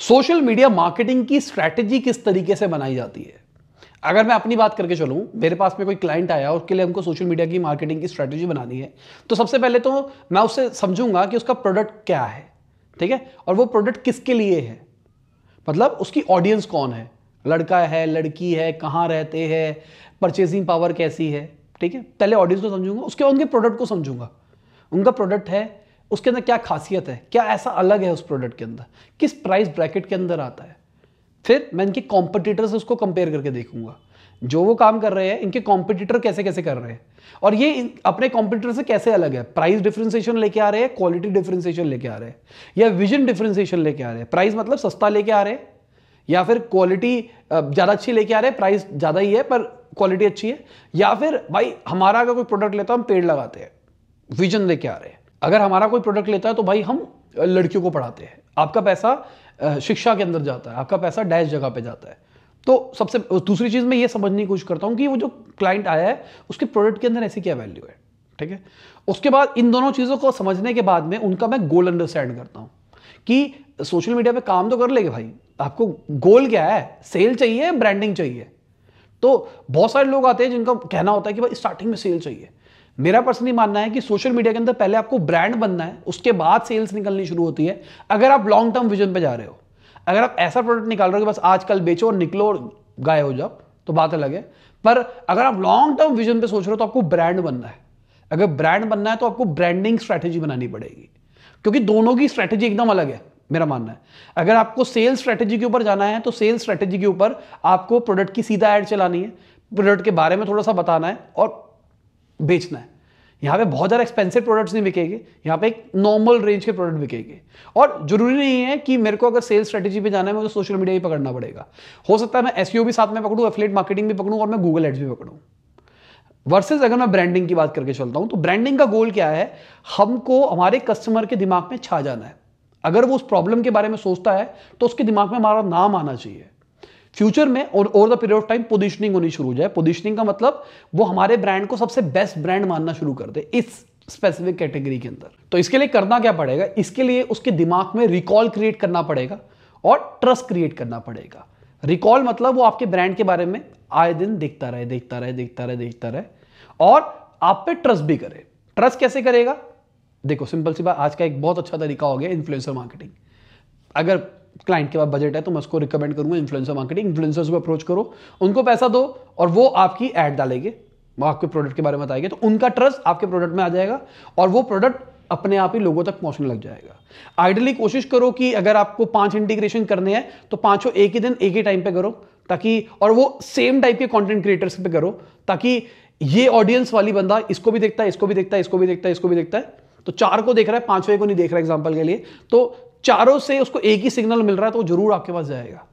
Social media marketing की strategy किस तरीके से बनाई जाती है? अगर मैं अपनी बात करके चलूँ, मेरे पास में कोई क्लाइंट आया उसके लिए हमको सोशल मीडिया की मार्केटिंग की स्ट्रैटेजी बनानी है तो सबसे पहले तो मैं उससे समझूँगा कि उसका प्रोडक्ट क्या है, ठीक है? और वो प्रोडक्ट किसके लिए है? मतलब उसकी ऑडियंस कौन है? लड़का है, लड़की है, कहाँ रहते हैं, परचेजिंग पावर कैसी है, ठीक है? पहले ऑडियंस को समझूँगा, उसके बाद उनके प्रोडक्ट को समझूँगा। उनका प्रोडक्ट है उसके अंदर क्या खासियत है? क्या ऐसा अलग है उस प्रोडक्ट के अंदर? किस प्राइस ब्रैकेट के अंदर आता है? फिर मैं इनके कॉम्पिटिटर से उसको कंपेयर करके देखूँगा। जो वो काम कर रहे हैं, इनके कॉम्पिटिटर कैसे कैसे कर रहे हैं? और ये अपने कॉम्पिटिटर से कैसे अलग है? प्राइस डिफ्रेंसिएशन लेके आ रहे हैं क्वालिटी डिफ्रेंसिएशन लेके आ रहे हैं? या विजन डिफ्रेंसिएशन लेके आ रहे हैं? प्राइस मतलब सस्ता लेके आ रहे हैं? या फिर क्वालिटी ज़्यादा अच्छी लेके आ रहे हैं? प्राइस ज़्यादा ही है, पर क्वालिटी अच्छी है? या फिर, भाई, हमारा अगर कोई प्रोडक्ट लेता हम पेड़ लगाते हैं। विजन लेके आ रहे हैं। अगर हमारा कोई प्रोडक्ट लेता है तो भाई हम लड़कियों को पढ़ाते हैं। आपका पैसा शिक्षा के अंदर जाता है, आपका पैसा डैश जगह पे जाता है। तो सबसे दूसरी चीज़ मैं ये समझने की कोशिश करता हूँ कि वो जो क्लाइंट आया है, उसके प्रोडक्ट के अंदर ऐसी क्या वैल्यू है, ठीक है? उसके बाद इन दोनों चीज़ों को समझने के बाद में उनका मैं गोल अंडरस्टैंड करता हूँ कि सोशल मीडिया पे काम तो कर लेगे भाई। आपको गोल क्या है? सेल चाहिए ब्रांडिंग चाहिए। तो बहुत सारे लोग आते हैं जिनका कहना होता है कि भाई स्टार्टिंग में सेल चाहिए। मेरा पर्सनली मानना है कि सोशल मीडिया के अंदर पहले आपको ब्रांड बनना है, उसके बाद सेल्स निकलनी शुरू होती है। अगर आप लॉन्ग टर्म विजन पे जा रहे हो, अगर आप ऐसा प्रोडक्ट निकाल रहे हो कि बस आजकल बेचो और निकलो और गाय हो जाओ तो बात अलग है। पर अगर आप लॉन्ग टर्म विजन पे सोच रहे हो तो आपको ब्रांड बनना है। अगर ब्रांड बनना है तो आपको ब्रांडिंग स्ट्रैटेजी बनानी पड़ेगी। क्योंकि दोनों की स्ट्रैटेजी एकदम अलग है, मेरा मानना है। अगर आपको सेल्स स्ट्रैटेजी के ऊपर जाना है तो सेल्स स्ट्रैटेजी के ऊपर आपको प्रोडक्ट की सीधा ऐड चलानी है। प्रोडक्ट के बारे में थोड़ा सा बताना है और बेचना है। यहाँ पे बहुत ज़्यादा एक्सपेंसिव प्रोडक्ट्स नहीं बिकेंगे, यहाँ पे एक नॉर्मल रेंज के प्रोडक्ट बिकेंगे। और ज़रूरी नहीं है कि मेरे को अगर सेल्स स्ट्रेटेजी पे जाना है, मुझे सोशल मीडिया ही पकड़ना पड़ेगा। हो सकता है मैं एस भी साथ में पकड़ूँ एफलेट मार्केटिंग भी पकड़ूँ और मैं गूगल एड्स भी पकड़ूँ। वर्सेज अगर मैं ब्रांडिंग की बात करके चलता हूँ तो ब्रांडिंग का गोल क्या है? हमको हमारे कस्टमर के दिमाग में छा जाना है। अगर वो उस प्रॉब्लम के बारे में सोचता है तो उसके दिमाग में हमारा नाम आना चाहिए। फ्यूचर में और over the period of time positioning होनी शुरू हो जाए। पोजिशनिंग का मतलब वो हमारे ब्रांड को सबसे बेस्ट ब्रांड मानना शुरू कर दे इस स्पेसिफिक कैटेगरी के अंदर। तो इसके लिए करना क्या पड़ेगा? इसके लिए उसके दिमाग में रिकॉल क्रिएट करना पड़ेगा और ट्रस्ट क्रिएट करना पड़ेगा। रिकॉल मतलब वो आपके ब्रांड के बारे में आए दिन देखता रहे देखता रहे देखता रहे देखता रहे और आप पे ट्रस्ट भी करे। ट्रस्ट कैसे करेगा? देखो सिंपल सी बात, आज का एक बहुत अच्छा तरीका हो गया इन्फ्लुएंसर मार्केटिंग अगर क्लाइंट के पास बजट है तो मैं उसको रिकमेंड करूँगा इन्फ्लुएंसर मार्केटिंग इन्फ्लुएंसर्स को अप्रोच करो, उनको पैसा दो और वो आपकी एड डालेंगे, वो आपके प्रोडक्ट के बारे में बताएँगे तो उनका ट्रस्ट आपके प्रोडक्ट में आ जाएगा और वो प्रोडक्ट अपने आप ही लोगों तक पहुँचने लग जाएगा। आइडली कोशिश करो कि अगर आपको पाँच इंटीग्रेशन करने हैं तो पाँचों एक ही दिन, एक ही टाइम पे करो, ताकि, और वो सेम टाइप के कंटेंट क्रिएटर्स पे करो, ताकि ये ऑडियंस वाली बंदा इसको भी देखता है, इसको भी देखता है, इसको भी देखता है, इसको भी देखता है। तो चार को देख रहा है पाँचवें को नहीं देख रहा है एग्ज़ाम्पल के लिए। तो चारों से उसको एक ही सिग्नल मिल रहा है तो ज़रूर आपके पास जाएगा।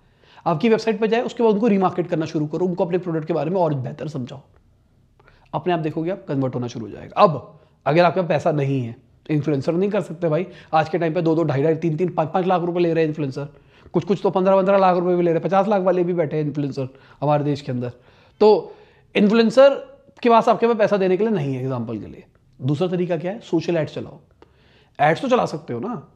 आपकी वेबसाइट पर जाए, उसके बाद उनको रिमार्केट करना शुरू करो, उनको अपने प्रोडक्ट के बारे में और बेहतर समझाओ। अपने आप देखोगे आप कन्वर्ट होना शुरू हो जाएगा। अब, अगर आपके पास पैसा नहीं है तो इन्फ्लुएंसर नहीं कर सकते भाई। आज के टाइम पे दो दो ढाई ढाई तीन तीन पाँच पाँच लाख रुपए ले रहे हैं इन्फ्लुएंसर कुछ कुछ तो पंद्रह पंद्रह लाख रुपए भी ले रहे हैं, पचास लाख वाले भी बैठे हैं इन्फ्लुएंसर हमारे देश के अंदर। तो इन्फ्लुएंसर के पास आपके पास पैसा देने के लिए नहीं है एग्ज़ाम्पल के लिए। दूसरा तरीका क्या है? सोशल एड्स चलाओ। एड्स तो चला सकते हो ना।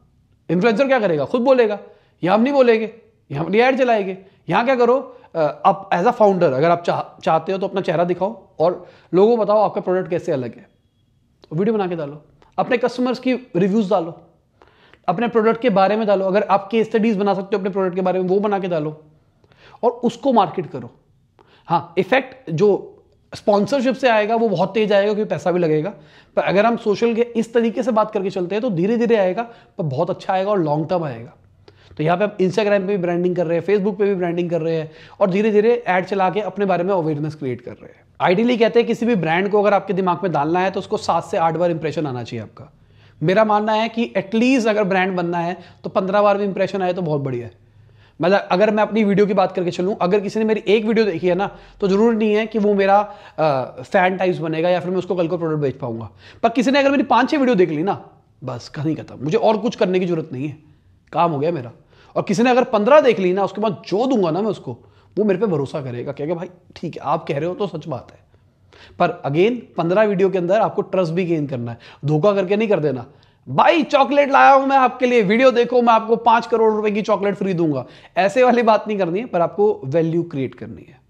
इन्फ्लुएंसर क्या करेगा? खुद बोलेगा। यहाँ हम नहीं बोलेंगे। यहाँ अपनी ऐड चलाएँगे। यहाँ क्या करो? आप एज अ फाउंडर अगर आप चाह, चाहते हो तो अपना चेहरा दिखाओ और लोगों को बताओ आपका प्रोडक्ट कैसे अलग है। वीडियो बना के डालो। अपने कस्टमर्स की रिव्यूज़ डालो। अपने प्रोडक्ट के बारे में डालो। अगर आप केस स्टडीज़ बना सकते हो अपने प्रोडक्ट के बारे में, वो बना के डालो। और उसको मार्केट करो। हाँ इफ़ेक्ट जो स्पॉन्सरशिप से आएगा, वो बहुत तेज आएगा, क्योंकि पैसा भी लगेगा। पर अगर हम सोशल के इस तरीके से बात करके चलते हैं तो धीरे धीरे आएगा, पर बहुत अच्छा आएगा और लॉन्ग टर्म आएगा। तो यहाँ पे आप इंस्टाग्राम पे भी ब्रांडिंग कर रहे हैं फेसबुक पे भी ब्रांडिंग कर रहे हैं, और धीरे धीरे ऐड चला के अपने बारे में अवेयरनेस क्रिएट कर रहे हैं। आइडियली कहते हैं किसी भी ब्रांड को अगर आपके दिमाग में डालना है तो उसको सात से आठ बार इंप्रेशन आना चाहिए आपका। मेरा मानना है कि एटलीस्ट अगर ब्रांड बनना है तो पंद्रह बार भी इंप्रेशन आए तो बहुत बढ़िया है। मतलब अगर मैं अपनी वीडियो की बात करके चलूँ, अगर किसी ने मेरी एक वीडियो देखी है ना तो ज़रूर नहीं है कि वो मेरा फ़ैन टाइप्स बनेगा या फिर मैं उसको कल को प्रोडक्ट बेच पाऊँगा। पर किसी ने अगर मेरी पाँच छः वीडियो देख ली ना, बस कहीं खत्म। मुझे और कुछ करने की ज़रूरत नहीं है। काम हो गया मेरा। और किसी ने अगर पंद्रह देख ली ना, उसके बाद जो दूँगा ना मैं उसको, वो मेरे पे भरोसा करेगा क्या भाई, ठीक है, आप कह रहे हो तो सच बात है। पर अगेन, पंद्रह वीडियो के अंदर आपको ट्रस्ट भी गेन करना है। धोखा करके नहीं कर देना। भाई चॉकलेट लाया हूँ मैं आपके लिए। वीडियो देखो, मैं आपको पाँच करोड़ रुपए की चॉकलेट फ्री दूँगा। ऐसे वाली बात नहीं करनी है, पर आपको वैल्यू क्रिएट करनी है।